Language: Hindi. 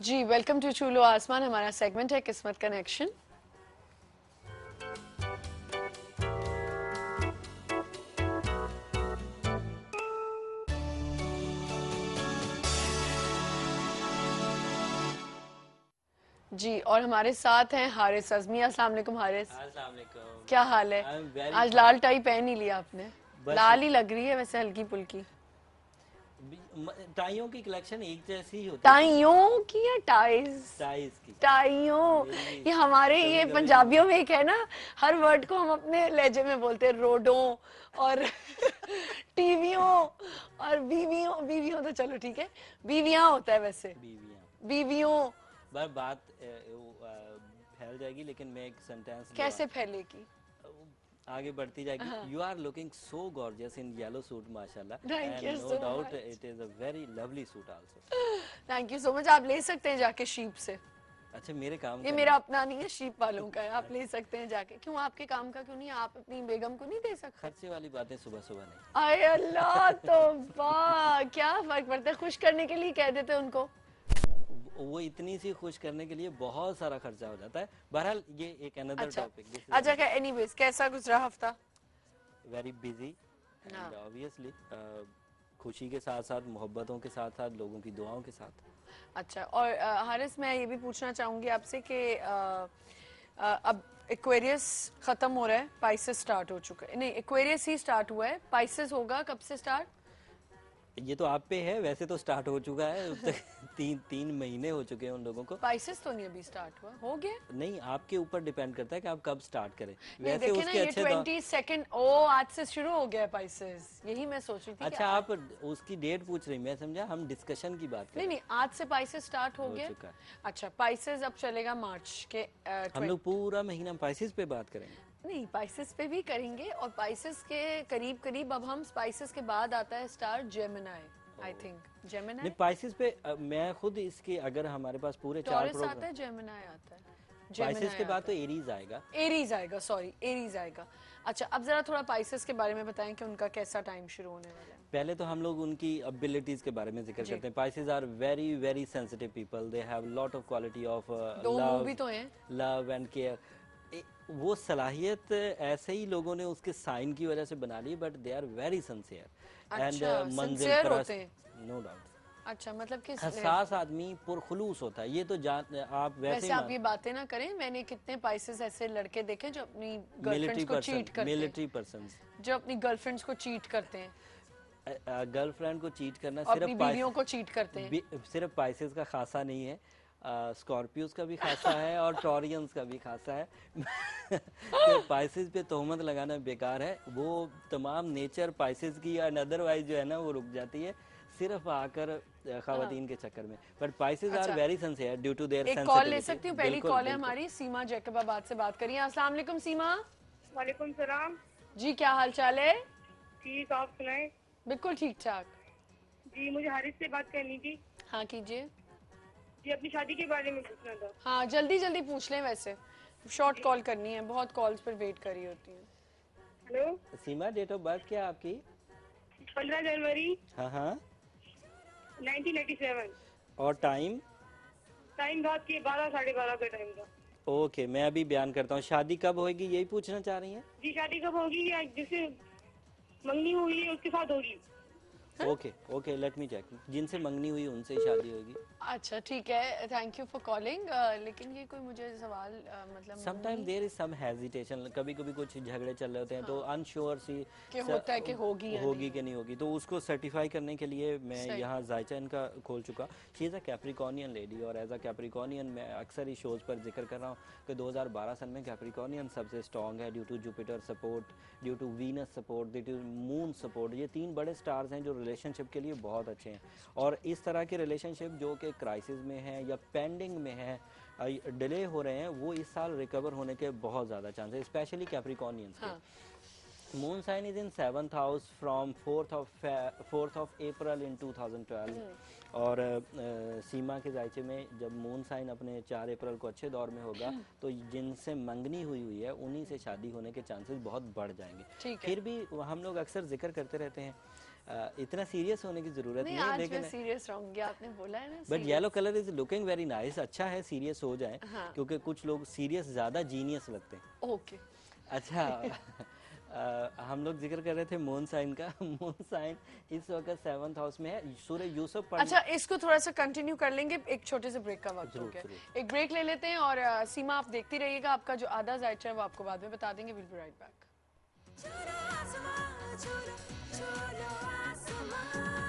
जी वेलकम टू चूलो आसमान हमारा सेगमेंट है किस्मत कनेक्शन जी और हमारे साथ हैं हारिस अजमी अस्सलाम वालेकुम हारिस. क्या हाल है? आज लाल टाई पहन ही लिया आपने. लाल ही लग रही है वैसे हल्की पुल्की टाइयों की कलेक्शन एक जैसी ही होती है। टाइयों की या टाइज? टाइज की। टाइयों। ये हमारे ये पंजाबियों में एक है ना हर वर्ड को हम अपने लहजे में बोलते हैं रोडों और टीवियों और बीवियों बीवियों तो चलो ठीक है बीवियाँ होता है वैसे। बीवियाँ। बीवियों। पर बात फैल जाएगी लेकिन मैं एक सेंटेंस कैसे फैलेगी? आगे बढ़ती जाएगी। You are looking so gorgeous in yellow suit माशाल्लाह। Thank you no doubt it is a very lovely suit also thank you so much आप ले सकते हैं जाके शीप से। अच्छा मेरे काम ये मेरा अपना नहीं है शीप वालों का है। आप ले सकते हैं जाके। क्यों आपके काम का क्यों नहीं आप अपनी बेगम को नहीं दे सकते? खर्चे वाली बातें सुबह सुबह नहीं। आय अल्लाह तो वाह क्या फ़र्क पड़ता है? खुश करने के लिए कह देते उनको। वो इतनी सी खुश करने के लिए बहुत सारा खर्चा हो जाता है। बहरहाल ये एक अनदर अच्छा। टॉपिक अच्छा क्या एनीवेज कैसा गुजरा हफ़्ता? Very busy. एंड ऑब्वियसली खुशी के साथ साथ मोहब्बतों के साथ साथ लोगों की दुआओं के साथ। अच्छा और हारिस मैं ये भी पूछना चाहूँगी आपसे कि अब एक्वेरियस खत्म हो रहा है पाइसेस स्टार्ट हो चुका है। नहीं एक्वेरियस ही स्टार्ट हुआ है। पाइसेस होगा कब से स्टार्ट ये तो आप पे है वैसे तो स्टार्ट हो चुका है अब तक तीन तीन महीने हो चुके हैं उन लोगों को। पाइसेस तो नहीं अभी स्टार्ट हुआ हो गया? नहीं आपके ऊपर डिपेंड करता है कि आप कब स्टार्ट करें। वैसे उसके अच्छे ट्वेंटी सेकेंड ओ आज से शुरू हो गया पाइसेस यही मैं सोच रही थी अच्छा आप उसकी डेट पूछ रही मैं समझा हम डिस्कशन की बात नहीं नहीं आज से पाइसेस स्टार्ट हो गया। अच्छा पाइसेस अब चलेगा मार्च के हम लोग पूरा महीना पाइसिस पे बात करेंगे। नहीं स्पाइसेस पे भी करेंगे और स्पाइसेस के करीब करीब अब हम स्पाइसेस के बाद आता है star Gemini I think Gemini Pisces पे अ, मैं खुद इसके अगर हमारे पास पूरे चार टॉरस आता प्रोग्राम है जेमिनाई आता है। पाइसिस के बाद तो एरीज आएगा। एरीज आएगा सॉरी एरीज आएगा। अच्छा अब जरा थोड़ा पाइसेस के बारे में बताएँ कि उनका कैसा टाइम शुरू होने वाला है। पहले तो हम लोग उनकी एबिलिटीज के बारे में ज़िक्र जी। करते हैं। Pisces are very very sensitive people they have lot of quality of दो भी तो हैं। लव एंड केयर वो सलाहियत ऐसे ही लोगों ने उसके साइन की वजह से बना ली but they are very sincere sincere होते नो डाउट अच्छा मतलब कि हसास आदमी पुरखलूस होता है। ये तो जान आप वैसे वैसे आप ये बातें ना करें मैंने कितने पाइसेस ऐसे लड़के देखे जो अपनी मिलिट्री गर्लफ्रेंड्स को चीट करते हैं। मिलिट्री पर्सन जो अपनी गर्लफ्रेंड्स को चीट करते हैं। गर्लफ्रेंड को चीट करना सिर्फ़ बीवियों को चीट करते हैं। सिर्फ़ पाइसेस का खासा नहीं है। स्कॉर्पियोज का भी खासा है और टॉरियंस का भी खासा है। तो पाइसेस पे तोहमत लगाना बेकार है। वो तमाम नेचर पाइसेस की एंड अदरवाइज़ जो है ना वो रुक जाती है सिर्फ़ आकर खातन के चक्कर में। But Pisces are. Very sensitive due to their एक कॉल ले सकती हूँ पहली कॉल है हमारी सीमा जैकबाबाद से बात करिए। अस्सलाम वालेकुम सीमा। वालेकुम सलाम। जी क्या हाल चाल है? ठीक आप सुनाए? बिल्कुल ठीक ठाक। जी मुझे हारिस से बात करनी थी। हाँ कीजिए। जी अपनी शादी के बारे में पूछना था। हाँ जल्दी जल्दी पूछ लें वैसे। शॉर्ट कॉल करनी है बहुत कॉल्स पर वेट करी होती है। Hello? Seema date of birth क्या आपकी? पंद्रह जनवरी। हाँ हाँ। 1987 और टाइम टाइम रात के बारह साढ़े बारह का टाइम था। ओके मैं अभी बयान करता हूँ। शादी कब होगी यही पूछना चाह रही हैं? जी शादी कब होगी या जिससे मंगनी हुई है उसके साथ होगी। Okay okay let me check जिनसे मंगनी हुई उनसे ही शादी होगी। अच्छा ठीक है. थैंक यू फॉर कॉलिंग लेकिन ये कोई मुझे सवाल अ, मतलब sometime there is some hesitation कभी कभी कुछ झगड़े चल रहे होते हैं तो अनश्योर सी कि होता है कि होगी या होगी कि नहीं होगी। तो उसको सर्टिफाई करने के लिए मैं। यहाँ जायचा इनका खोल चुका। She is a Capricornian lady और एज अ कैप्रिकॉनियन मैं अक्सर ही शोज़ पर ज़िक्र कर रहा हूँ कि 2012 सन में कैप्रिकॉनियन सबसे स्ट्रॉन्ग है due to Jupiter support due to Venus support due to moon support ये तीन बड़े स्टार्स हैं जो रिलेशनशिप के लिए बहुत अच्छे हैं। और इस तरह के रिलेशनशिप जो कि क्राइसिस में है या पेंडिंग में है डिले हो रहे हैं वो इस साल रिकवर होने के बहुत ज़्यादा चांस है स्पेशली कैप्रिकॉनियंस के। हाँ। Sign is in seventh house from 4th of Fe- 4th of April in 2012 और अ, सीमा के जायचे में जब मून साइन अपने चार अप्रैल को अच्छे दौर में होगा तो जिनसे मंगनी हुई हुई है उन्हीं से शादी होने के चांसेस बहुत बढ़ जाएँगे। फिर भी हम लोग अक्सर ज़िक्र करते रहते हैं इतना सीरियस होने की ज़रूरत नहीं नहीं है आज लेकिन सीरियस रहूँगी आपने बोला है ना but. Yellow colour is looking very nice अच्छा है सीरियस हो जाए हाँ। क्योंकि कुछ लोग सीरियस ज़्यादा जीनियस लगते हैं। ओके अच्छा अ, हम लोग ज़िक्र कर रहे थे मून साइन का। मून साइन इस वक्त सेवंथ हाउस में है। सूर्य यूसुफ पर अच्छा इसको थोड़ा सा कंटिन्यू कर लेंगे एक छोटे से ब्रेक का वक्त हो गया। एक ब्रेक ले लेते हैं और अ, सीमा आप देखती रहिएगा आपका जो आधा जायचा है वो आपको बाद में बता देंगे विल बी राइट बैक छोड़ो आसमां छोड़ो छोड़ो आसमां